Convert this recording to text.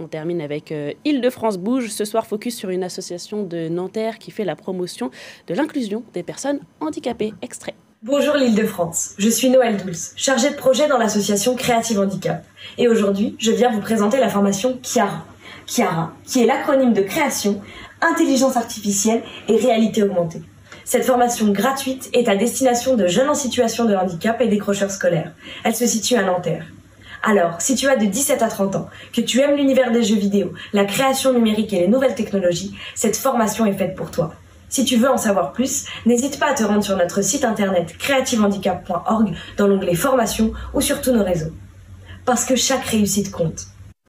On termine avec euh, Île-de-France Bouge. Ce soir, focus sur une association de Nanterre qui fait la promotion de l'inclusion des personnes handicapées. Extrait. Bonjour l'Île-de-France, je suis Noël Douce, chargée de projet dans l'association Créative Handicap. Et aujourd'hui, je viens vous présenter la formation Chiara. Chiara, qui est l'acronyme de création, intelligence artificielle et réalité augmentée. Cette formation gratuite est à destination de jeunes en situation de handicap et décrocheurs scolaires. Elle se situe à Nanterre. Alors, si tu as de 17 à 30 ans, que tu aimes l'univers des jeux vidéo, la création numérique et les nouvelles technologies, cette formation est faite pour toi. Si tu veux en savoir plus, n'hésite pas à te rendre sur notre site internet creativehandicap.org dans l'onglet formation ou sur tous nos réseaux. Parce que chaque réussite compte.